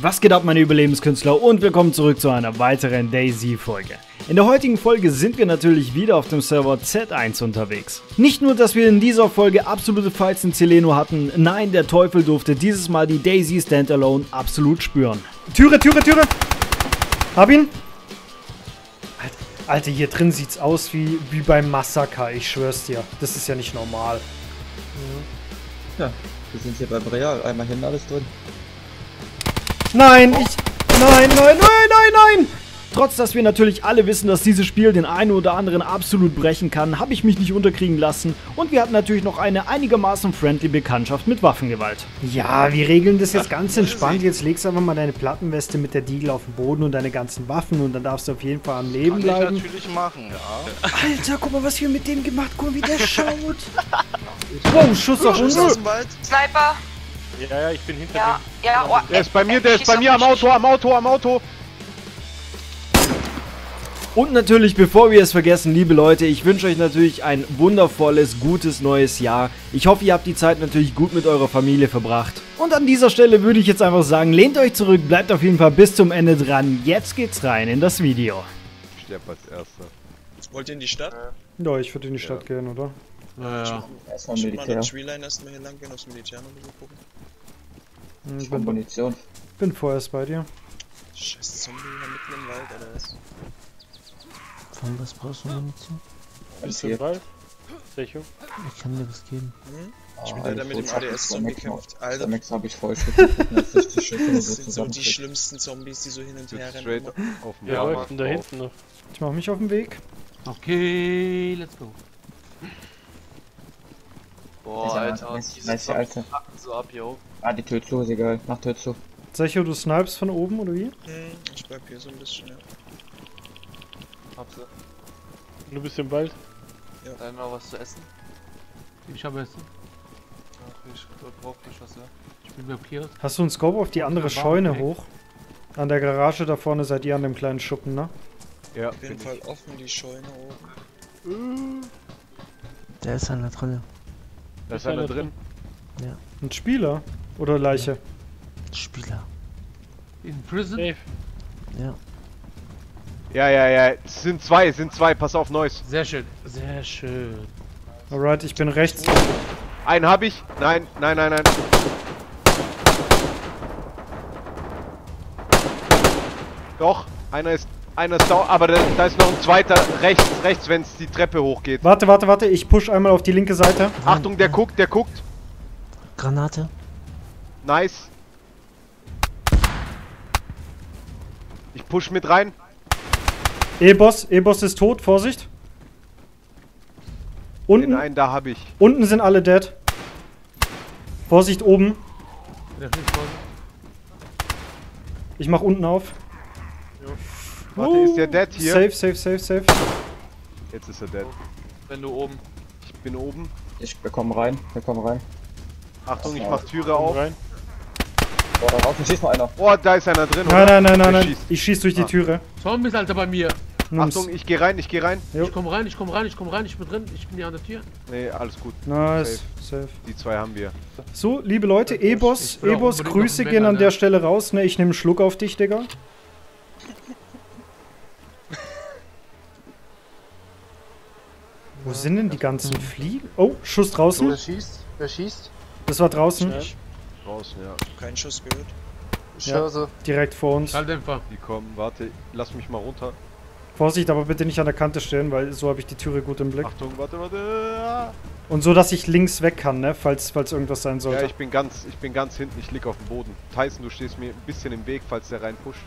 Was geht ab, meine Überlebenskünstler und willkommen zurück zu einer weiteren Daisy-Folge. In der heutigen Folge sind wir natürlich wieder auf dem Server Z1 unterwegs. Nicht nur, dass wir in dieser Folge absolute Fights in Celeno hatten, nein, der Teufel durfte dieses Mal die Daisy Standalone absolut spüren. Türe, Türe, Türe! Hab ihn! Alter, Alter, hier drin sieht's aus wie, wie beim Massaker, ich schwör's dir. Das ist ja nicht normal. Ja, wir sind hier beim Real. Einmal hin, alles drin. Nein, ich. Nein, nein, nein, nein, nein! Trotz dass wir natürlich alle wissen, dass dieses Spiel den einen oder anderen absolut brechen kann, habe ich mich nicht unterkriegen lassen und wir hatten natürlich noch eine einigermaßen friendly Bekanntschaft mit Waffengewalt. Ja, wir regeln das jetzt ganz entspannt. Jetzt legst du einfach mal deine Plattenweste mit der Diegel auf den Boden und deine ganzen Waffen und dann darfst du auf jeden Fall am Leben Kann bleiben. ich natürlich machen, ja. Alter, guck mal, was wir mit dem gemacht Guck mal, wie der schaut. Wow, Schuss auf uns. aus dem Wald. Sniper! Ja, ja, ich bin hinter Ja, ja, oh. Der ist bei mir, der ist bei mir am Auto, am Auto, am Auto. Und natürlich, bevor wir es vergessen, liebe Leute, ich wünsche euch natürlich ein wundervolles, gutes neues Jahr. Ich hoffe, ihr habt die Zeit natürlich gut mit eurer Familie verbracht. Und an dieser Stelle würde ich jetzt einfach sagen, lehnt euch zurück, bleibt auf jeden Fall bis zum Ende dran. Jetzt geht's rein in das Video. Ich sterb als erster. Wollt ihr in die Stadt? Ja, ich würde in die Stadt gehen, oder? Naja. Erstmal Ich würde mal Militär. den Treeline erstmal hier lang gehen, aufs Militär noch gucken. Hm, Ich bin Munition. bin vorerst bei dir. Scheiß Zombie hier mitten im Wald, oder was? Von was brauchst du Munition? Bist Hier. du im Wald? Secho? Ich kann dir was geben. Hm? Ah, Ich bin der, der mit dem ADS-Zombie Max noch. kämpft. Der Alter, Max habe ich voll. Das sind so die schlimmsten Zombies, die so hin und her rennen. auf dem Ja, da hinten noch? Ich mache mich auf den Weg. Okay, let's go. Boah, Alter, Nice, diese nice, Alter. So ab, yo. Ah, die Tötlo ist egal. Mach Tötlo. Secho, du snipest von oben, oder wie? Hm, ich bleib hier so ein bisschen, ja. Hab sie. Du bist im Wald? Dann noch was zu essen? Ich habe Essen. Ach, ich brauch nicht was, ja. Ich bin blockiert. Hast du einen Scope auf die andere Scheune ey. hoch? An der Garage da vorne seid ihr an dem kleinen Schuppen, ne? Ja, Auf jeden Fall ich. offen, die Scheune oben. Der ist an der Trolle. Da ist Ist einer einer drin. Ein Spieler? Oder Leiche? Spieler. In Prison? Safe. Ja. Ja, ja, ja. Es sind zwei, es sind zwei. Pass auf, Neues. Sehr schön. Sehr schön. Alright, ich bin rechts. Einen hab ich. Nein, nein, nein, nein. Doch, einer ist. Einer ist da, aber da, da ist noch ein zweiter rechts, rechts, wenn es die Treppe hochgeht. Warte, warte, warte, ich push einmal auf die linke Seite. Achtung, der guckt, der guckt. Granate. Nice. Ich push mit rein. E-Boss, E-Boss ist tot, Vorsicht. Den Unten, einen da hab ich. unten sind alle dead. Vorsicht oben. Ich mach unten auf. Warte, ist der dead hier? Safe, safe, safe, safe. Jetzt ist er dead. Wenn du oben. Ich bin oben. Ich bekomme rein. Wir kommen rein. Achtung, ich mach Türe auf. Rein. Boah, da draußen schießt noch einer. Oh, da ist einer drin, Nein, oder? nein, nein, nein, nein. schießt. Ich schieß durch die Ah. Türe. Zombies, Alter, bei mir. Nimm's. Achtung, ich geh rein, ich geh rein. Jo. Ich komm rein, ich komm rein, ich komm rein, ich bin drin. Ich bin hier an der Tür. Nee, alles gut. Nice, safe. Die zwei haben wir. So, liebe Leute, E-Boss, unbedingt Grüße gehen an der ne? Stelle raus, ne? Ich nehme einen Schluck auf dich, Digga. Wo sind denn die ganzen Fliegen? Oh, Schuss draußen. schießt? Wer schießt? Das war draußen. Ja. Draußen, ja. Kein Schuss gehört. Ich Ja. sie. Direkt vor uns. Schalldämpfer. Die kommen. Warte, lass mich mal runter. Vorsicht, aber bitte nicht an der Kante stehen, weil so habe ich die Türe gut im Blick. Achtung, warte, warte. Und so, dass ich links weg kann, ne? Falls, falls irgendwas sein Ja, sollte. ich bin ganz, ich bin ganz hinten. Ich lieg auf dem Boden. Tyson, du stehst mir ein bisschen im Weg, falls der rein pusht.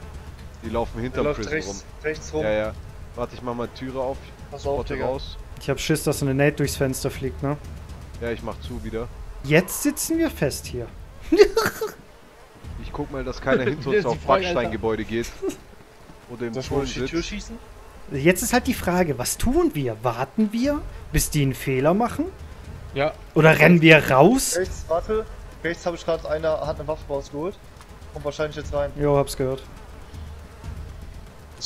Die laufen hinterm läuft Prison rum. rechts, rechts rum. Ja, ja. Warte, ich mach mal Türe auf. Pass auf, Digga. raus. Ich habe Schiss, dass eine Nate durchs Fenster fliegt, ne? Ja, ich mach zu wieder. Jetzt sitzen wir fest hier. Ich guck mal, dass keiner hinter uns auf Backsteingebäude geht. Oder im Turm durch die Tür sitzt. schießen? Jetzt ist halt die Frage, was tun wir? Warten wir, bis die einen Fehler machen? Ja. Oder rennen wir raus? Rechts, warte. Rechts habe ich gerade einer, hat eine Waffe rausgeholt. Kommt wahrscheinlich jetzt rein. Jo, hab's gehört.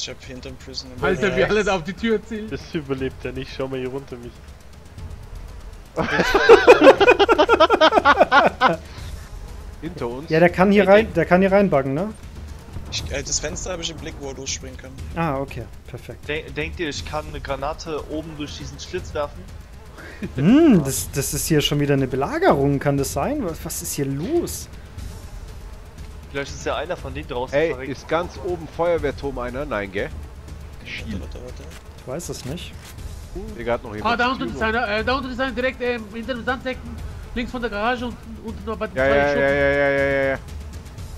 Ich hab hinterm Prison. im Alter, wie alle da auf die Tür zielen. Das überlebt er nicht. Schau mal hier runter mich. Hinter uns. Ja, der kann hier rein, der kann hier reinbuggen, ne? Ich, äh, das Fenster habe ich im Blick, wo er durchspringen kann. Ah, okay, perfekt. De denkt ihr, ich kann eine Granate oben durch diesen Schlitz werfen? Hm, das, das ist hier schon wieder eine Belagerung, kann das sein? Was, was ist hier los? Vielleicht ist ja einer von denen draußen Ey, verreckt. ist ganz oben Feuerwehrturm einer? Nein, gell? Warte, warte, warte. Ich weiß es nicht. Digga hat noch jemand. Ah, da unten ist einer, äh, da unten ist einer direkt ähm, hinter dem Sandsäcken, links von der Garage und unten noch bei den Ja, zwei ja, ja, Schuppen. ja, ja, ja, ja, ja.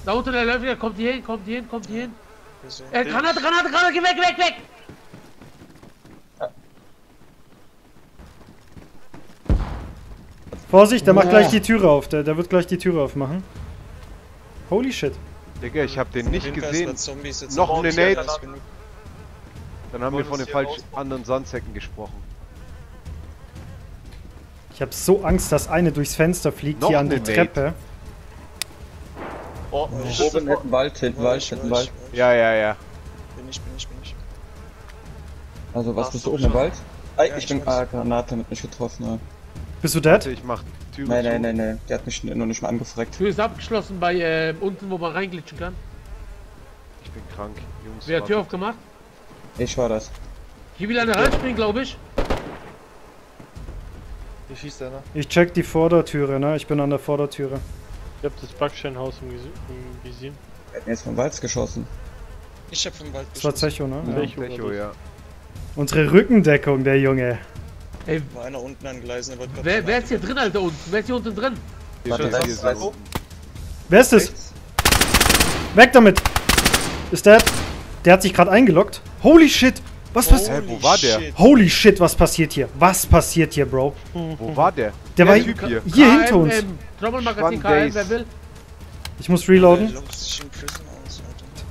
Da unten der läuft wieder, kommt hier hin, kommt hier hin, kommt hier hin. Äh, Granate, Granate, Granate, geh weg, weg, weg! Vorsicht, der macht gleich die Türe auf. Der, der wird gleich die Türe aufmachen. Holy shit. Digga, ich hab den Auf nicht gesehen. Noch eine Nate. Dann haben wir von den rausmachen? anderen Sandsäcken gesprochen. Ich habe so Angst, dass eine durchs Fenster fliegt Noch hier an die. Treppe. Oh, Oh, Oben hinten Wald, hinten War Wald, ich, hinten war Wald. Ja, ja, ja. Bin ich, bin ich, bin ich. Also was Hast bist du oben im? Wald? Ey, Ja, ich ich bin. Ah, Granate mit mich getroffen, ja. Bist du dead? Warte, ich mach Türe zu. nee, nee, nee. Der hat mich noch nicht mal angefreckt. Tür ist abgeschlossen bei äh, unten, wo man reinglitschen kann. Ich bin krank, Jungs. Wer hat Tür aufgemacht? Ich war das. Hier will einer reinspringen, glaube ich. Hier schießt einer. Ich check die Vordertüre, ne? Ich bin an der Vordertüre. Ich hab das Backsteinhaus im, im Visier. Er hat mir jetzt vom Wald geschossen. Ich hab vom Wald Das war geschossen. Zecho, ne? Ja. Zecho. Echo, ja. Unsere Rückendeckung, der Junge. Ey, War einer unten an Gleisen, grad wer, wer ist hier drin, Alter, unten? Wer ist hier unten drin? Hier Warte, sind das hier ist so also- unten. Wer ist es? Weg damit! Ist der? Der hat sich gerade eingeloggt. Holy shit! Was passiert? Hä, wo war der? Holy shit, was passiert hier? Was passiert hier, Bro? Wo war der? Der Der war Typ hier. hier hinter uns. KM, Trommelmagazin Schwann KM, Base. wer will? Ich muss reloaden.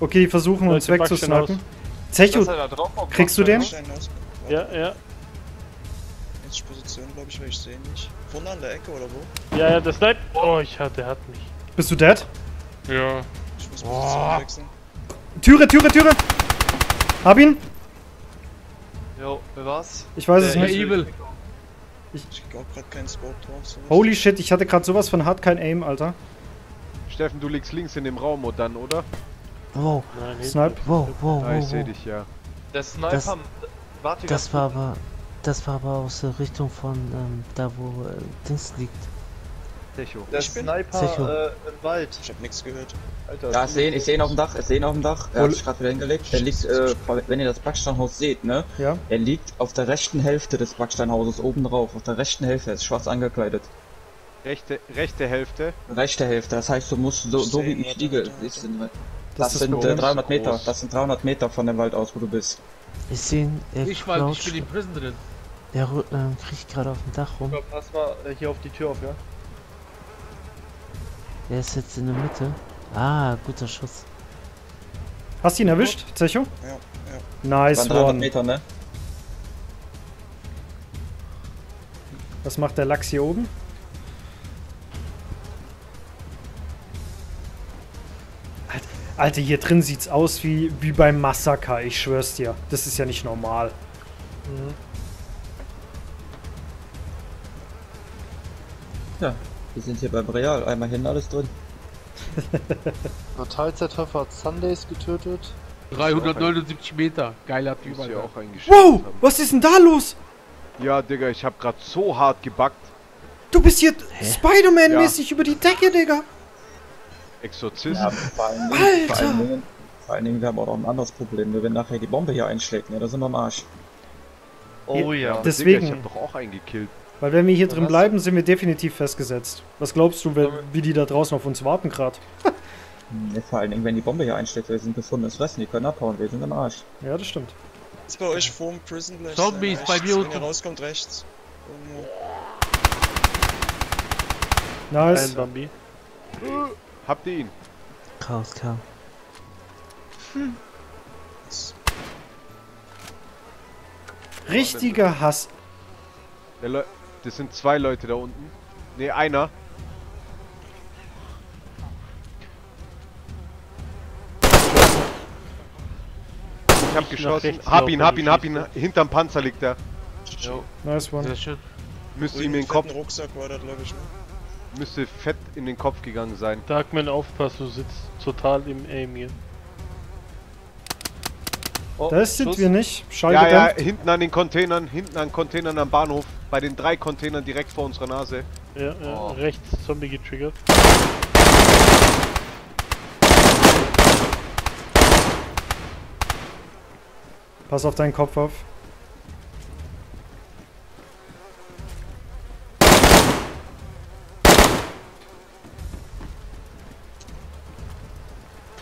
Okay, die versuchen uns. Backsteinhaus. Zecho, kriegst du den? Ja, ja. Position, glaube ich, weil ich sehe nicht. Vorne an der Ecke oder wo? Ja, ja, das Snipe. Oh, ich hatte, der hat mich. bist du dead? Ja. Ich muss Position wechseln. Türe, Türe, Türe! Hab ihn? Jo, wer war's? Ich weiß es Der Herr nicht. Evil. Ich glaub grad keinen Spot drauf. So Holy shit, ich hatte gerade sowas von hart kein Aim, Alter. Steffen, du liegst links in dem Raum und dann, oder? Wow, Nein. Snipe. wow, wow, Ah, ich wow, seh wow. dich, ja. Der Sniper. Das- Warte Das war aber, das war aber aus der Richtung von ähm, da, wo äh, Dings liegt. Echo. Der Ich bin- Sniper Sicher. äh, im Wald. Ich hab nichts gehört. Alter. Ja, ich sehe ihn, ich seh ihn auf dem Dach, ich sehe ihn auf dem Dach. Er hat sich gerade wieder hingelegt. Er liegt, äh, wenn ihr das Backsteinhaus seht, ne? Ja. Er liegt auf der rechten Hälfte des Backsteinhauses oben drauf. Auf der rechten Hälfte, er ist schwarz angekleidet. Rechte, rechte Hälfte. Rechte Hälfte, das heißt, du musst so, so wie ich liege. warte, siehst du, Das Das, ist das sind äh, Problem. 300 Meter, Groß. das sind 300 Meter von dem Wald aus, wo du bist. Ich sehe ihn, er Ich, war, ich bin in Prison drin. Der ähm, kriecht gerade auf dem Dach rum. Ja, Pass mal äh, hier auf die Tür auf, ja? Er ist jetzt in der Mitte. Ah, guter Schuss. Hast du ihn erwischt, Zecho? Ja, ja. Nice waren 300 one. Meter, ne? Was macht der Lachs hier oben? Alter, Alter, hier drin sieht's aus wie, wie beim Massaker, ich schwör's dir. Das ist ja nicht normal. Ja, wir sind hier beim Real, einmal hin, alles drin. Totalzertreffer hat Sundays getötet. 379 Meter. Geiler Typ, Alter. auch eingeschaltet Wow, haben. was ist denn da los? Ja, Digga, ich hab grad so hart gebackt. Du bist hier Spider-Man-mäßig über die Decke, Digga. Exorzist. Ja, vor allen, Dingen, Alter! vor, allen Dingen, vor allen Dingen, wir haben auch noch ein anderes Problem. Wenn nachher die Bombe hier einschlägt, ne, da sind wir am Arsch. Oh ja. Deswegen. Digga, ich hab doch auch eingekillt. Weil wenn wir hier drin bleiben, sind wir definitiv festgesetzt. Was glaubst du, wie die da draußen auf uns warten gerade? Ne, vor allen Dingen, wenn die Bombe hier einschlägt, wir sind gefundenes Fressen, die können abhauen, wir sind am Arsch. Ja, das stimmt. Ist bei euch vorm Prison gleich. Zombies bei mir Wenn unten. ihr rauskommt, rechts. Irgendwo. Ein Nice. Bambi. Habt ihr ihn? Chaos kam. Richtiger Hass. Der das sind zwei Leute da unten. Ne, einer. Ich hab geschossen. Hab ihn, hab ihn, hab ihn. Hinterm Panzer liegt er. Jo. Nice one. Sehr schön. Müsste ihm in den Kopf, fetten Rucksack war das, glaube ich. Ne? müsste fett in den Kopf gegangen sein. Darkman, aufpass, du sitzt total im Aim hier. Oh, Das sind Schuss. wir nicht. Schall Ja, ja, hinten an den Containern, hinten an Containern am Bahnhof. Bei den drei Containern direkt vor unserer Nase. Ja, ja. Oh. Rechts Zombie getriggert. Pass auf deinen Kopf auf.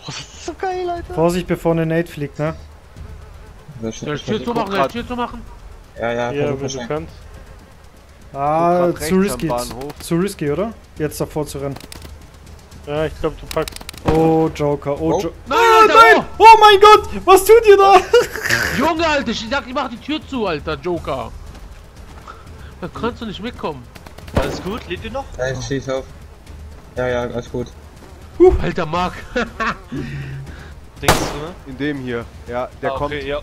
Das ist so geil, Alter. Vorsicht, bevor eine Nate fliegt, ne? Ja, Soll ich Tür zumachen? Soll ich Tür zumachen? Ja, ja, Ja, versuch wenn du kannst. Ah, zu risky. Zu risky, oder? Jetzt davor zu rennen. Ja, ich glaube, du packst. Oh, Joker. Oh, Oh. Jo Nein, Ah, Alter, nein! Oh mein Gott! Was tut ihr da? oh! Junge, Alter, ich sag, ich mach die Tür zu, Alter, Joker. Da kannst du nicht mitkommen. Alles gut, lebt ihr noch? Ja, ich schieß auf. Ja, ja, alles gut. Alter, Mark. Denkst du, ne? In dem hier. Ja, der ah, kommt. okay, ja.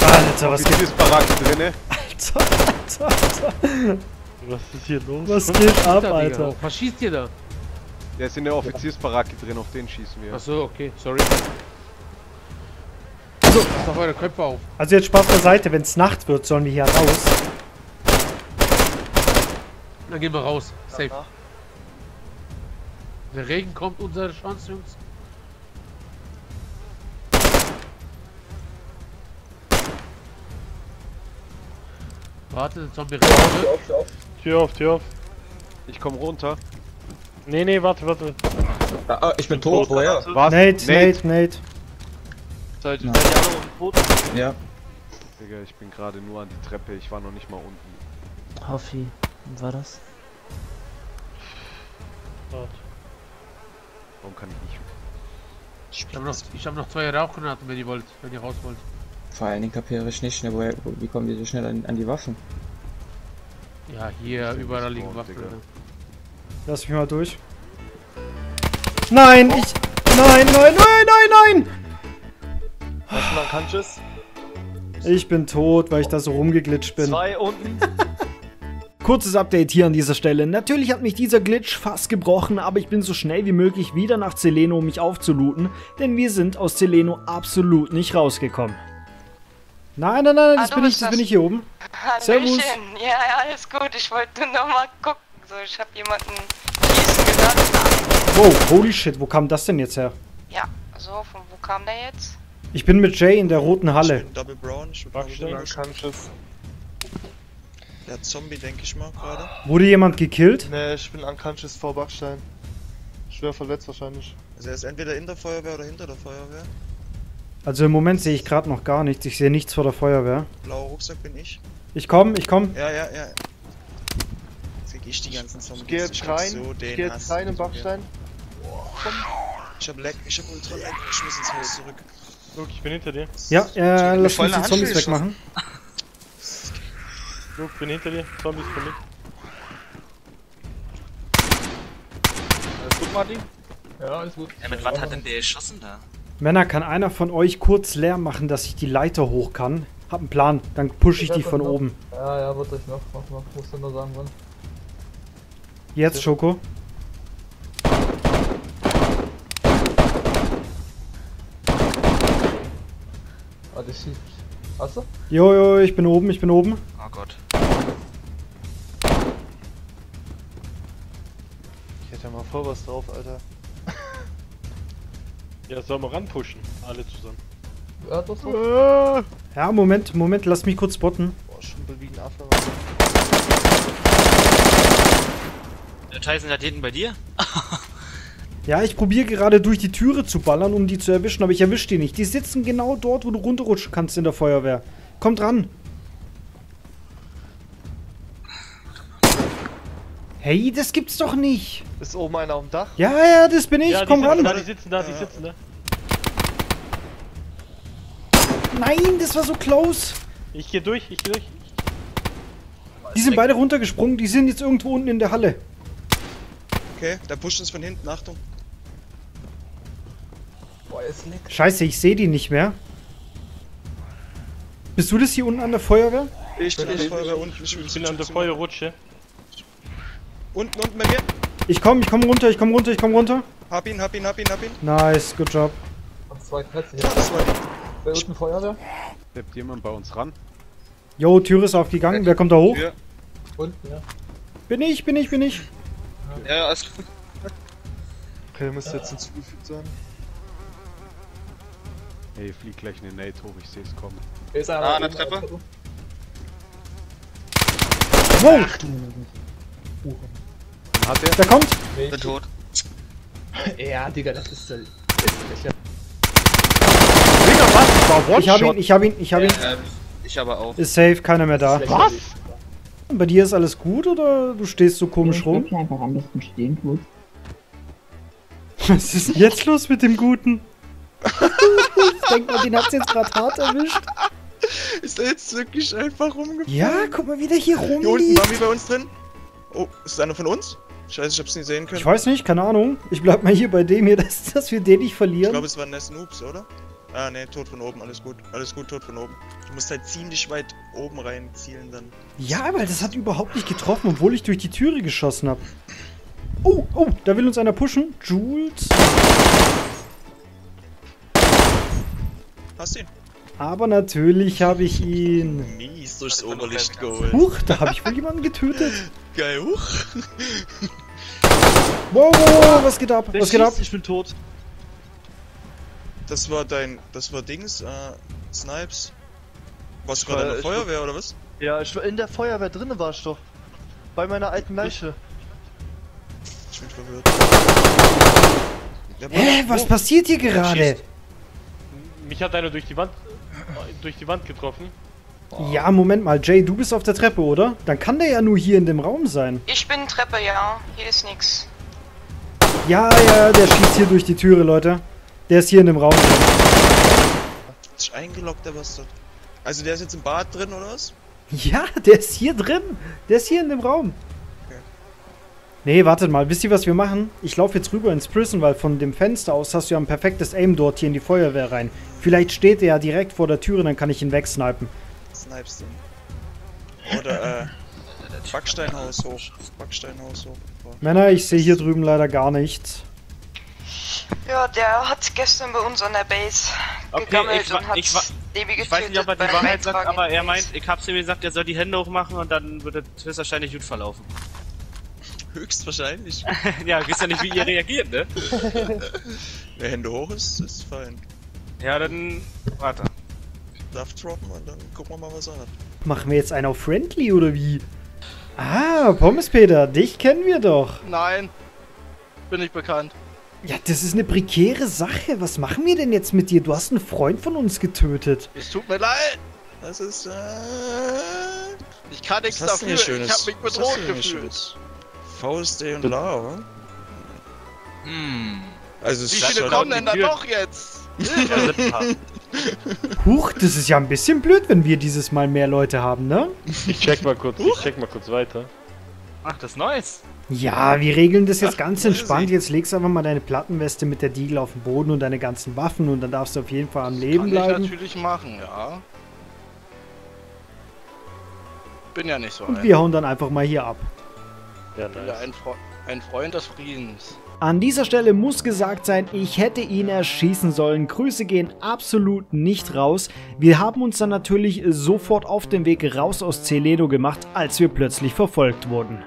Alter, was geht? Offiziersbaracke drinne. Alter, Alter, Alter. Was ist hier los? Was geht ab, Digga, Alter? Was schießt ihr da? Der ist in der Offiziersbaracke drin, auf den schießen wir. Achso, okay, sorry. So, passt auf eure Köpfe auf. Also jetzt Spaß beiseite, wenn es Nacht wird, sollen wir hier raus. Dann gehen wir raus. Safe. Der Regen kommt, unsere Chance, Jungs. Warte, Zombie rennt. Tür auf, Tür auf. Ich komm runter. Nee, nee, warte, warte. Ah, ah, ich bin tot, woher? Was? Nate, Nate, Nate. Seid ihr alle unten tot? Ja. Digga, ich bin gerade nur an die Treppe. Ich war noch nicht mal unten. Hoffi, war das? Warte. Warum kann ich nicht? Ich habe noch, ich hab noch zwei Rauchgranaten, wenn ihr wollt, wenn ihr raus wollt. Vor allen Dingen kapiere ich nicht, ne, woher, wo, wie kommen die so schnell an, an die Waffen? Ja, hier überall liegen Waffen. Ne? Lass mich mal durch. Nein, ich. Nein, nein, nein, nein, nein! Hast du unconscious? Ich bin tot, weil ich da so rumgeglitscht bin. Zwei unten. Kurzes Update hier an dieser Stelle. Natürlich hat mich dieser Glitch fast gebrochen, aber ich bin so schnell wie möglich wieder nach Celeno, um mich aufzulooten, denn wir sind aus Celeno absolut nicht rausgekommen. Nein, nein, nein, das Ah, bin ich, das das. bin ich hier oben. Servus. Hallöchen. Ja, ja, alles gut. Ich wollte nur noch mal gucken. So, ich habe jemanden schießen gehört. Wow, holy shit, wo kam das denn jetzt her? Ja, so, von wo kam der jetzt? Ich bin mit Jay in der roten Ich Halle. bin Double Brown, ich bin. Unconscious. Der Zombie, denke ich mal, gerade. Wurde jemand gekillt? Ne, ich bin unconscious vor Backstein. Schwer verletzt wahrscheinlich. Also er ist entweder in der Feuerwehr oder hinter der Feuerwehr. Also im Moment sehe ich gerade noch gar nichts. Ich sehe nichts vor der Feuerwehr. Blauer Rucksack bin ich. Ich komm, ich komm. Ja, ja, ja. Jetzt krieg ich die ganzen Zombies. Ich geh jetzt hab rein. So ich den geh jetzt rein in Backstein. Ich hab Leck, ich hab Ultra Leck. Ich muss ins Haus zurück. Luke, ich bin hinter dir. Ja, äh, lass uns die Zombies wegmachen. Luke, bin hinter dir. Zombies, komm mit. Alles gut, Martin? Ja, alles gut. Ja, mit was hat denn der geschossen da? Männer, kann einer von euch kurz leer machen, dass ich die Leiter hoch kann? Hab einen Plan, dann pushe ich die von oben. Ja, ja, wird euch noch. Mach mal. Musst du nur sagen, wann. Jetzt, Schoko. Ah, das schießt. Hast du? Jo, jo, ich bin oben, ich bin oben. Oh Gott. Ich hätte ja mal voll was drauf, Alter. Ja, sollen wir ranpushen? Alle zusammen. Ja, das so. Ja, Moment, Moment, lass mich kurz spotten. Boah, Schumpel wie ein Affe. Der Tyson hat hinten bei dir? Ja, ich probiere gerade durch die Türe zu ballern, um die zu erwischen, aber ich erwische die nicht. Die sitzen genau dort, wo du runterrutschen kannst in der Feuerwehr. Kommt ran. Hey, das gibt's doch nicht. Ist oben einer auf dem Dach? Ja, ja, das bin ich. ja, Komm ran. da, die sitzen da, die sitzen da. Nein, das war so close. Ich geh durch, ich geh durch. Die sind beide runtergesprungen. Die sind jetzt irgendwo unten in der Halle. Okay, der pusht uns von hinten, Achtung. Boah, ist leck. Scheiße, ich sehe die nicht mehr. Bist du das hier unten an der Feuerwehr? Ich bin an der Feuerwehr unten. Ich, Ich bin an der Feuerrutsche. Unten, unten bei mir. Ich komm, ich komm runter, ich komm runter, ich komm runter. Hab ihn, hab ihn, hab ihn, hab ihn. Nice, good job. Zwei Plätze war die. Wer unten Feuerwehr? Steppt jemand bei uns ran? Jo, Tür ist aufgegangen. Wer kommt da hoch? Tür. Unten, ja. Bin ich, bin ich, bin ich. Ja, alles gut. Okay, müsste jetzt hinzugefügt sein. Ey, flieg gleich eine Nate hoch, ich seh's kommen. Hier ist einer Ah, an der oben Treppe. Wow, Den hat er. der kommt. Nee, Bin tot. Ja, Digga, das ist der. Digga, was? War Ich hab ihn, ich hab ihn, ich hab ihn. Ähm, ich aber auch. Ist safe, keiner mehr da. Was? Bei dir ist alles gut oder du stehst so komisch rum? einfach am besten stehen, gut. Was ist denn jetzt los mit dem Guten? ich denk mal, den hat's jetzt gerade hart erwischt. Ist er jetzt wirklich einfach rumgefallen? Ja, guck mal, wie der hier Hier unten rumliegt. waren wir bei uns drin. Oh, ist einer von uns? Scheiße, ich hab's nicht sehen können. Ich weiß nicht, keine Ahnung. Ich bleib mal hier bei dem hier, dass, dass wir den nicht Ich verlieren. glaube, es war Ness Noobs, oder? Ah, ne, tot von oben, alles gut. Alles gut, tot von oben. Du musst halt ziemlich weit oben rein zielen dann. Ja, weil das hat überhaupt nicht getroffen, obwohl ich durch die Türe geschossen habe. Oh, oh, da will uns einer pushen. Jules. Hast du ihn? Aber natürlich habe ich ihn. Mies durchs Oberlicht geholt. Huch, da habe ich wohl jemanden getötet. Geil, huch. Wow, wow, wow, was geht ab? Was geht ab? Ich bin tot. Das war dein, das war Dings, äh, Snipes. Warst du gerade in der Feuerwehr oder was? Ja, ich war in der Feuerwehr drinne war ich doch. Bei meiner alten Leiche. Ich bin verwirrt. Hä, was passiert hier gerade? Mich hat einer durch die Wand durch die Wand getroffen. Ja, Moment mal, Jay, du bist auf der Treppe, oder? Dann kann der ja nur hier in dem Raum sein. Ich bin Treppe, ja. Hier ist nix. Ja, ja, der schießt hier durch die Türe, Leute. Der ist hier in dem Raum. Hat sich eingeloggt, der Bastard. Also der ist jetzt im Bad drin, oder was? Ja, der ist hier drin. Der ist hier in dem Raum. Nee, wartet mal. Wisst ihr, was wir machen? Ich laufe jetzt rüber ins Prison, weil von dem Fenster aus hast du ja ein perfektes Aim dort hier in die Feuerwehr rein. Vielleicht steht er ja direkt vor der Türe, dann kann ich ihn wegsnipen. Snipes den. Oder, äh, Backsteinhaus hoch. Backsteinhaus hoch. Boah. Männer, ich sehe hier drüben leider gar nichts. Ja, der hat gestern bei uns an der Base Okay, gegammelt ich und hat ich Lebi getötet. Ich weiß nicht, ob er die Wahrheit sagt, aber er meint, ich hab's ihm gesagt, er soll die Hände hochmachen und dann wird es höchstwahrscheinlich gut verlaufen. Höchstwahrscheinlich. ja, wisst ja nicht, wie ihr reagiert, ne? Wer Hände hoch ist, ist fein. Ja, dann. Warte. Darf droppen und dann gucken wir mal, was er hat. Machen wir jetzt einen auf Friendly oder wie? Ah, Pommes Peter, dich kennen wir doch. Nein. Bin nicht bekannt. Ja, das ist eine prekäre Sache. Was machen wir denn jetzt mit dir? Du hast einen Freund von uns getötet. Es tut mir leid. Das ist, äh... Ich kann nichts dafür. Ich hab mich bedroht gefühlt. VSD und Lava? Hm. Also es Wie ist viele schon- kommen denn da noch jetzt? Huch, das ist ja ein bisschen blöd, wenn wir dieses Mal mehr Leute haben, ne? Ich check mal kurz, ich check mal kurz weiter. Ach, das ist Neues. Ja, wir regeln das jetzt ganz weiß entspannt. ich. Jetzt legst du einfach mal deine Plattenweste mit der Diegel auf den Boden und deine ganzen Waffen und dann darfst du auf jeden Fall am Leben Kann ich bleiben. natürlich machen, ja. Bin ja nicht so Und ein. wir hauen dann einfach mal hier ab. Ja, nice. ein, Fre ein Freund des Friedens. An dieser Stelle muss gesagt sein, ich hätte ihn erschießen sollen. Grüße gehen absolut nicht raus. Wir haben uns dann natürlich sofort auf den Weg raus aus Celedo gemacht, als wir plötzlich verfolgt wurden.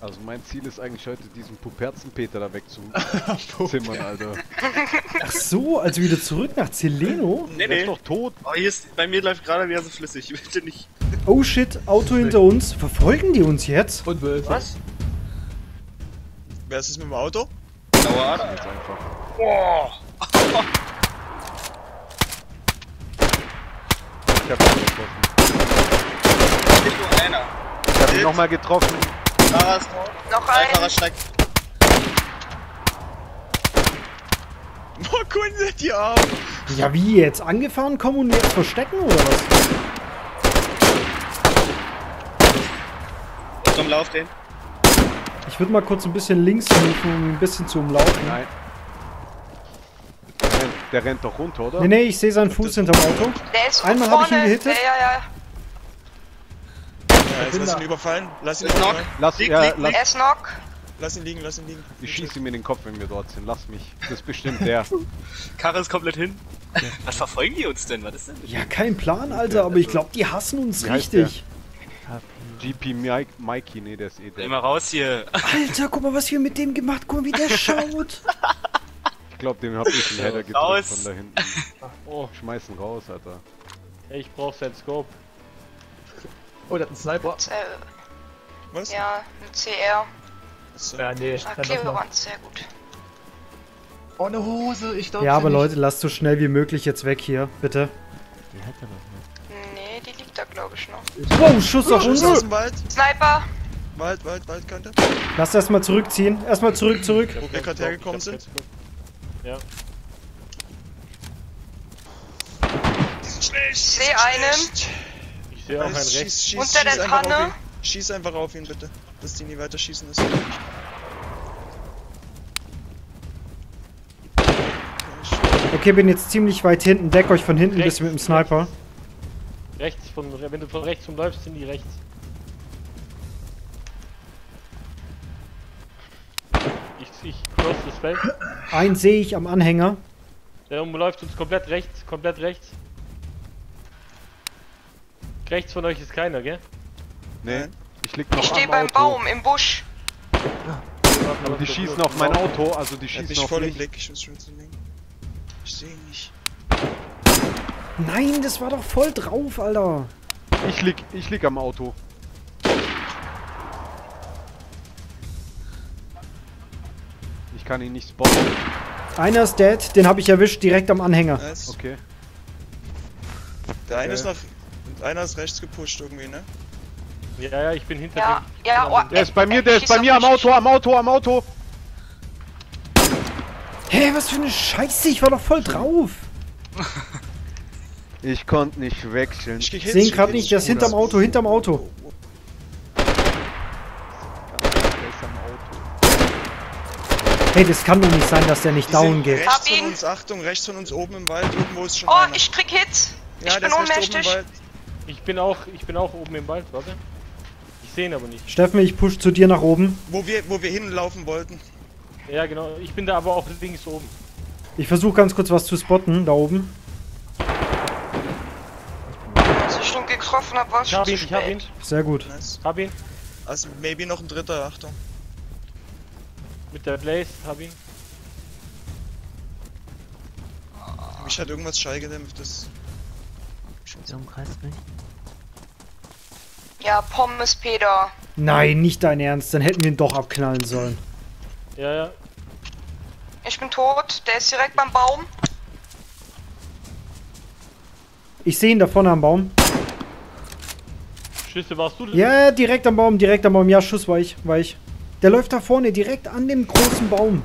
Also mein Ziel ist eigentlich heute diesen Puperzen-Peter da wegzuzimmern, Alter. Ach so, also wieder zurück nach Celeno? Nee, Der ist nee. doch tot. Oh, hier ist, bei mir läuft gerade wieder so flüssig. Bitte nicht. Oh shit, Auto hinter uns. Verfolgen die uns jetzt? Und Wölfe. Was? Wer ist es mit dem Auto? Dauert. Jetzt einfach. Ich hab ihn getroffen. Nicht nur einer. Ich hab ihn nochmal getroffen. Fahrer ist tot. Noch Ein Fahrer ein. steigt. Oh, Kunde, die Arme. Ja, wie jetzt? Angefahren kommen und jetzt verstecken oder was? Zum Lauf den. Ich würde mal kurz ein bisschen links suchen, um ein bisschen zu umlaufen. Nein. Der rennt, der rennt doch runter, oder? Nee, nee, ich sehe seinen Fuß hinterm Auto. Der ist Einmal vorne. hab ich ihn gehittet. Ja, ja, ja. Jetzt lass ihn überfallen. Lass ihn überfallen. Lass, Lieg, ja, lieg, lass, Er ist knock. Lass ihn liegen, lass ihn liegen. Ich schieße ihm in den Kopf, wenn wir dort sind. Lass mich. Das ist bestimmt der. Karre ist komplett hin. Was verfolgen die uns denn? Was ist denn? Ja, kein Plan, Alter, aber ich glaube, die hassen uns Wie richtig. GP Mike, Mikey, nee, der ist eh der. Immer raus hier. Alter, guck mal, was wir mit dem gemacht Guck mal, wie der schaut. Ich glaube, dem hab ich den Header gedrückt von da hinten. Oh, Schmeißen raus, Alter. ey, ich brauch sein Scope. Oh, der hat einen Sniper. Äh, Was? ja, ein CR. Achso. Ja, nee, Ah, lass mal. Klebeband, sehr gut. Oh, eine Hose, ich glaube Ja, aber Leute, lasst so schnell wie möglich jetzt weg hier, bitte. Die hat er noch nicht. Nee, die liegt da glaube ich noch. Wow, Schuss auf Schuss uns. aus dem Wald. Sniper! Wald, Wald, Waldkante. Lasst erstmal zurückziehen. Erstmal zurück, zurück. Wo wir gerade hergekommen sind. Ja. Die sind schlecht. Ich sehe einen. Ich sehe auch einen Schieß, rechts. schieß, Unter schieß der einfach auf Tanne. ihn. Schieß einfach auf ihn, bitte. Dass die nie weiter schießen ist. Okay, bin jetzt ziemlich weit hinten. Deck euch von hinten ein bisschen mit dem Sniper. Rechts von, wenn du von rechts rumläufst, sind die rechts. Ich, ich cross das Feld. Einen sehe ich am Anhänger. Der umläuft uns komplett rechts, komplett rechts. Rechts von euch ist keiner, gell? Nee, ich lieg noch Ich stehe beim Auto. Baum im Busch. Und die schießen auf mein Auto, also die schießen auf voll mich. Blick. Ich muss schon zu. Ich sehe ihn nicht. Nein, das war doch voll drauf, Alter. Ich lieg, ich lieg am Auto. Ich kann ihn nicht spotten. Einer ist dead, den habe ich erwischt, direkt am Anhänger. Nice. Okay. Der eine Okay. ist nach. Einer ist rechts gepusht irgendwie, ne? Ja, ja, ich bin hinter Ja, dem. ja, oh, Der ist bei mir, der ist bei auf mir am. Auto, am Auto, am Auto. Hä, was für eine Scheiße, ich war doch voll drauf. Ich konnte nicht wechseln. Ich krieg Ich Hits, sehe gerade nicht, der ist hinterm Auto, hinterm Auto. Hey, das kann doch nicht sein, dass der nicht Die down geht. Rechts Hab ihn. von uns, Achtung, rechts von uns oben im Wald, irgendwo ist schon Oh, einer. ich krieg Hits. ja, ich bin ohnmächtig. Ich bin auch, ich bin auch oben im Wald, warte. Ich sehe ihn aber nicht. Steffen, ich push zu dir nach oben. Wo wir, wo wir hinlaufen wollten. Ja, genau. Ich bin da aber auch links oben. Ich versuche ganz kurz was zu spotten, da oben. Als ich ihn getroffen habe, war es Ich schon hab zu ihn, ich hab ihn, spät. Sehr gut. Nice. hab ihn. Also, maybe noch ein dritter, Achtung. Mit der Blaze, hab ihn. Mich hat irgendwas Schall gedämpft, das. Der umkreist mich. Ja, Pommes Peter. Nein, nicht dein Ernst, dann hätten wir ihn doch abknallen sollen. Ja, ja. Ich bin tot. Der ist direkt beim Baum. Ich sehe ihn da vorne am Baum. Schüsse, warst du das? Ja, direkt am Baum, direkt am Baum. Ja, Schuss war ich, war ich. Der läuft da vorne, direkt an dem großen Baum.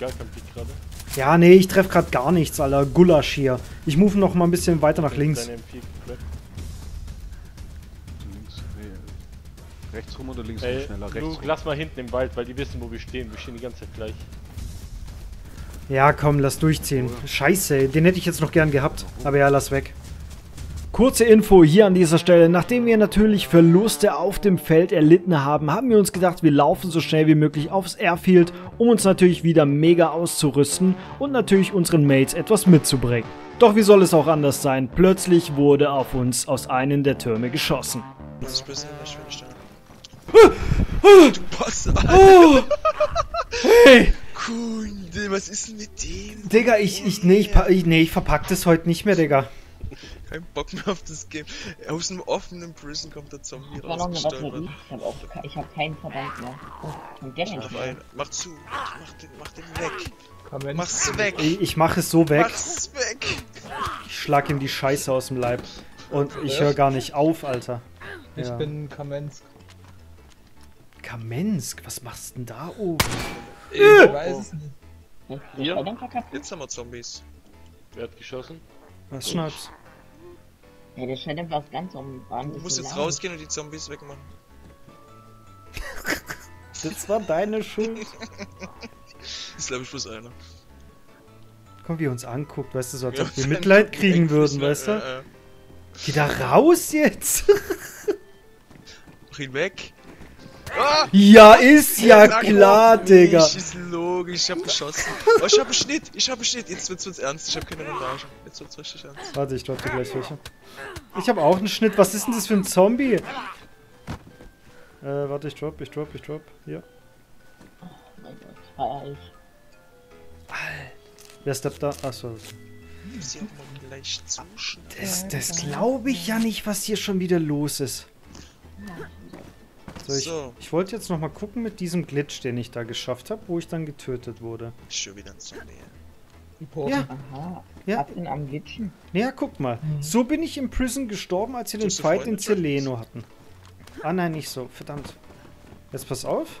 Halt gar keinen Blick gerade. Ja, nee, ich treffe gerade gar nichts, Alter. Gulasch hier. Ich move noch mal ein bisschen weiter nach links. Deine MP geklappt. Links, nee. Rechts rum oder links rum? Ey, Schneller rechts Luke, rum. lass mal hinten im Wald, weil die wissen, wo wir stehen. Wir stehen die ganze Zeit gleich. Ja, komm, lass durchziehen. Scheiße, den hätte ich jetzt noch gern gehabt. Aber ja, lass weg. Kurze Info hier an dieser Stelle. Nachdem wir natürlich Verluste auf dem Feld erlitten haben, haben wir uns gedacht, wir laufen so schnell wie möglich aufs Airfield, um uns natürlich wieder mega auszurüsten und natürlich unseren Mates etwas mitzubringen. Doch wie soll es auch anders sein? Plötzlich wurde auf uns aus einem der Türme geschossen. Das ist wenn ich da. Du Bastard! Oh! Hey! Kunde, was ist denn mit dem? Digga, ich, ich, nee, ich, nee, ich verpack das heute nicht mehr, Digga. Kein Bock mehr auf das Game. Aus einem offenen Prison kommt der Zombie noch eine. Batterie. Ich habe auch ke- ich hab keinen Verband mehr. Oh, und der Mach, ein, mach zu, mach den, mach den weg. Comment. Mach's weg. Ich, ich mach es so weg. Mach's weg. Ich schlag ihm die Scheiße aus dem Leib. Und ich höre gar nicht auf, Alter. Ich Ja. bin Kamensk. Kamensk, was machst du denn da oben? Ich weiß es nicht. Der Hier? Jetzt haben wir Zombies. Wer hat geschossen? Was schnappst? Ja, der Schalldämpfer ist ganz um. war ein Du musst jetzt laut. rausgehen und die Zombies wegmachen. Das war deine Schuld. Ist glaube ich bloß einer. Komm, wie er uns anguckt, weißt du, so als Ja, ob wir Mitleid kriegen würden, weißt du? äh, äh. Geh da raus jetzt! Mach ihn weg. Ah! ja, ist ja klar, Digga. Ist logisch, ich hab geschossen. Oh, ich hab einen Schnitt, ich hab einen Schnitt. Jetzt wird's, wird's ernst, ich hab keine Bandage. Jetzt wird's richtig ernst. Warte, ich droppe gleich welche. Ich habe auch einen Schnitt. Was ist denn das für ein Zombie? Äh, warte, ich drop, ich drop, ich drop. Hier. Mein Gott, feier ich. Wer steppt da? Achso. Zuschneiden. Das, das glaube ich ja nicht, was hier schon wieder los ist. So, ich, So. ich wollte jetzt noch mal gucken mit diesem Glitch, den ich da geschafft habe, wo ich dann getötet wurde. Schon wieder ein Zombie. Ja. Aha. Ja. Hab ihn am Glitchen. Ja, guck mal. So bin ich im Prison gestorben, als wir den Fight Freunde in Celeno hatten. Ah, nein, nicht so. Verdammt. Jetzt pass auf.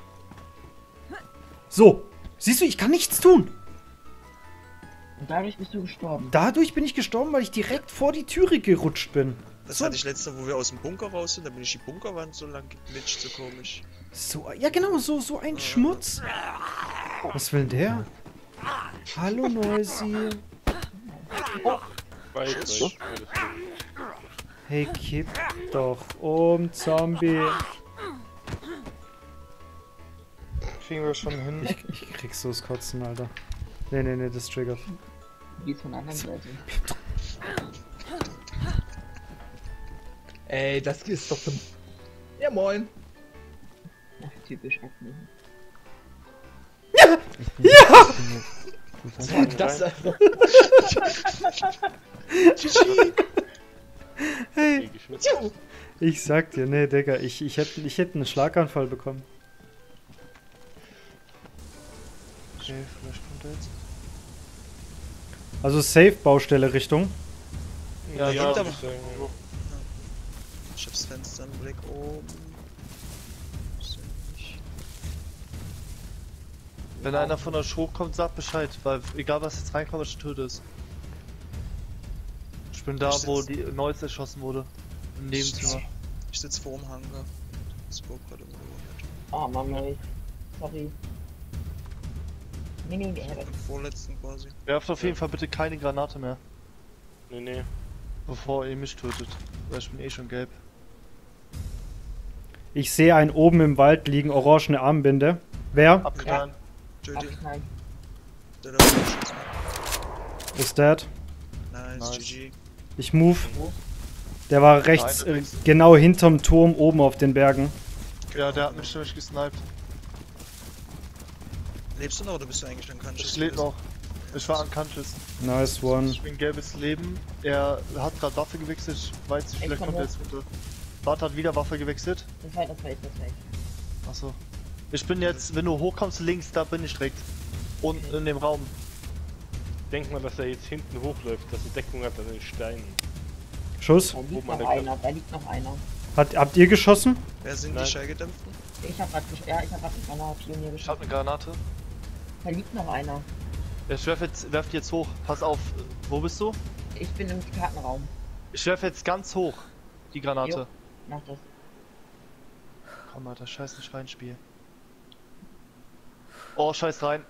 So. Siehst du, ich kann nichts tun. Und dadurch bist du gestorben. Dadurch bin ich gestorben, weil ich direkt vor die Türe gerutscht bin. Das So. hatte ich letzte, wo wir aus dem Bunker raus sind, da bin ich die Bunkerwand so lang geglitscht, so komisch. So, ja genau, so, so ein Schmutz. Was will denn der? Hallo. Weiß, weiß. Hey, kipp doch um, Zombie. Kriegen wir schon hin. Ich, ich krieg so das Kotzen, Alter. Nee, nee, nee, das triggert. Wie von der anderen Seite. Ey, das ist doch zum... Ja, moin. Ach, typisch Admin. Ja! Was war das, Alter? Hey, ich sag dir, nee, Digga, ich, ich hätte ich hätt einen Schlaganfall bekommen. Okay, vielleicht kommt er jetzt. Also Safe-Baustelle Richtung. Ja, Ja, ja. Hab's Fenster im Blick oben. Ist ja Wenn einer von euch hochkommt, sagt Bescheid, weil egal was jetzt reinkommt, ich töte es. Ich bin da, Ich wo die Neues erschossen wurde. Im Nebenzimmer. Ich sitz vor dem Hangar. Das Go gerade im Monat. Oh, Mann, ey. Sorry. Nee, nee, nee, Im vorletzten quasi. Werft auf jeden Fall bitte keine Granate mehr, Nee, nee. bevor ihr mich tötet. Weil ich bin eh schon gelb. Ich sehe einen oben im Wald liegen, orangene Armbinde. Wer? Abknallen. Abknallen. da oben schießt. Ist dead. Nice, Nice. GG. Ich move. Der war rechts, äh, genau hinterm Turm oben auf den Bergen. Ja, der hat mich nämlich gesniped. Lebst du noch oder bist du eigentlich dann Conscious? Ich lebe noch. Ich war unconscious. Nice one. Ich bin gelbes Leben. Er hat gerade Waffe gewechselt. Ich weiß nicht, Ich vielleicht komm kommt er jetzt runter. Bart hat wieder Waffe gewechselt. Das war, das war, das war. Achso. Ich bin jetzt, wenn du hochkommst links, da bin ich direkt. Und in dem Raum. Denk mal, dass er jetzt hinten hochläuft, dass er Deckung hat an den Steinen. Schuss. Da liegt noch einer, da liegt noch einer. Hat, habt ihr geschossen? Wer sind Nein. die Schallgedämpften? Ich hab grad, ja, ich hab grad mit meiner Pionier Ich hab geschossen. eine Granate. Da liegt noch einer. Ich werf jetzt, werf die jetzt hoch. Pass auf. Wo bist du? Ich bin im Kartenraum. Ich werf jetzt ganz hoch. Die Granate. Jo. Mach das. Komm, Alter, scheiß ein Schweinspiel. Oh, scheiß rein.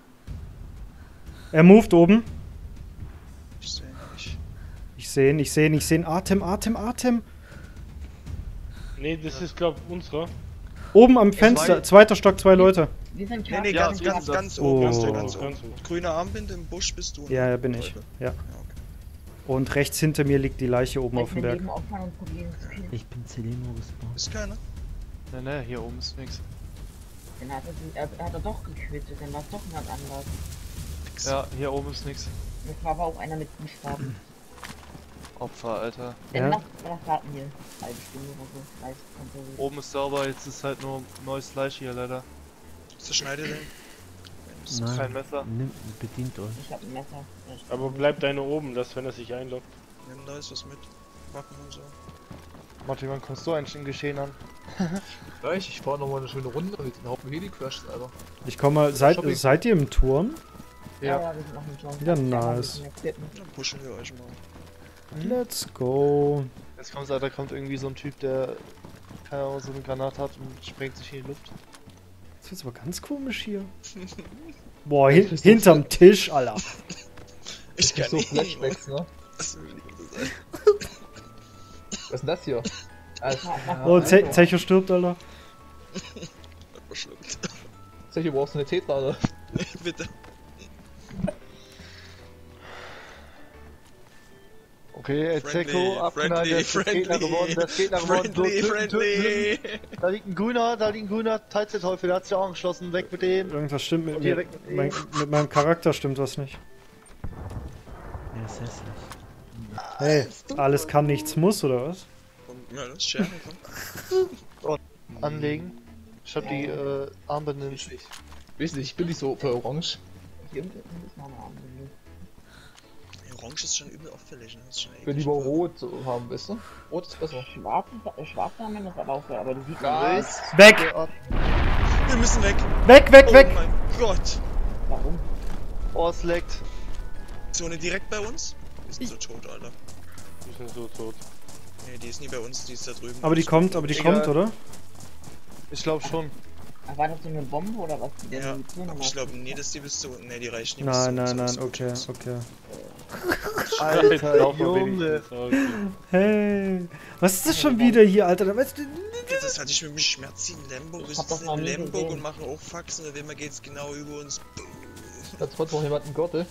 Er moved oben. Ich sehe nicht. Ich sehe ihn, ich sehe ihn, ich sehe ihn. Atem, Atem, Atem. Nee, das ist glaub unserer. Oben am Fenster, weiß. zweiter Stock, zwei Leute. Wir sind Nee, nee, Ja, ganz, so ganz, ist das. ganz oben, ganz Oh. ganz oben. Ganz oben. Grüne Armbinde im Busch bist du. Ja, ja, bin ich. Ja. Ja, okay. Und rechts hinter mir liegt die Leiche oben Soll auf ich dem Berg. Ich bin Celeno gespawnt. Ist keiner? Ne, ne, hier oben ist nix. Dann hat er, er, hat er doch gequittet, dann war es doch jemand anders. Ja, hier oben ist nix. Das war aber auch einer mit Buchstaben. Opfer, Alter. Dann Ja. nach, Raten hier. Halbe Stunde oder so. Oben ist sauber, jetzt ist halt nur neues Fleisch hier, leider. Zerschneide den. Nein, kein Messer. Nimm, bedient euch. Ich hab ein Messer. Ich- Aber bleibt einer oben, dass wenn er sich einloggt. Nimm da ist was mit. Waffen und so. Martin, wann kommst du eigentlich im Geschehen an? Gleich, ich fahr nochmal eine schöne Runde mit den Haufen Heli-Crashs, Alter. Ich komme mal, seid, Shopping. seid ihr im Turm? Ja, ja, wir sind noch im Turm. Ja, nice. Dann pushen wir euch mal. Let's go. Jetzt kommt, da kommt irgendwie so ein Typ, der keine Ahnung, so eine Granate hat und sprengt sich in die Luft. Das ist aber ganz komisch hier. Boah, hin, hinterm Tisch, Alter. Ich kann so nicht. Flashbacks, ne? Was ist denn das hier? Alter, Oh, Ze Zecho stirbt, Alter. Zeche, brauchst du eine Teetlade? Nee, bitte. Okay, Friendly, Zeko, abknallt, der ist friendly, Gegner geworden, der ist Gegner geworden. So, Friendly, töten, friendly. Da liegt ein Grüner, da liegt ein Grüner, Teilzeitteufel, der hat sich auch angeschlossen, weg mit dem. Irgendwas stimmt mit hier mir. weg mit Mein, mit meinem Charakter stimmt was nicht. Er ist hässlich. Hey, alles kann, nichts muss, oder was? Ja, das ist Scherben, komm. Anlegen. Ich hab die äh, Armbinde nicht. Weiß nicht, ich bin nicht so für Orange. Hier unten ist noch eine andere. Orange ist schon übel auffällig, ne? Das ist schon Ich will lieber rot haben, weißt du? Rot ist besser. Schwarz, haben wir das aber auch, aber du siehst Gas. Weg! Wir müssen weg. Weg, weg, oh weg! mein Gott. Warum? Oh, es leckt. Zone direkt bei uns? Die ist so tot, Alter. Die sind so tot. Nee, die ist nie bei uns, die ist da drüben. Aber die kommt, aber die Egal. kommt, oder? Ich glaube schon. Ach, war das so eine Bombe oder was? Die Ja, aber ich glaube, nee, dass die bis zu. Nee, die reicht nicht Nein, nein, nein, okay, okay. Alter, Junge. Hey, was ist das schon wieder hier, Alter? Weißt du, Das hatte ich mit dem Schmerz in Lambo. Wir das sitzen Lambo gesehen. und machen auch Faxen und wenn man geht's genau über uns. Da trotzdem noch jemand einen Gürtel.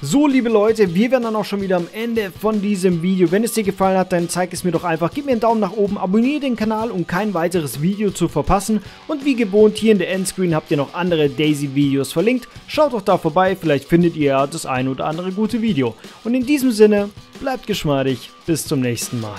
So, liebe Leute, wir wären dann auch schon wieder am Ende von diesem Video. Wenn es dir gefallen hat, dann zeig es mir doch einfach. Gib mir einen Daumen nach oben, abonniere den Kanal, um kein weiteres Video zu verpassen. Und wie gewohnt, hier in der Endscreen habt ihr noch andere Daisy-Videos verlinkt. Schaut doch da vorbei, vielleicht findet ihr ja das ein oder andere gute Video. Und in diesem Sinne, bleibt geschmeidig, bis zum nächsten Mal.